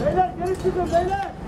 Beyler geri çıkın beyler.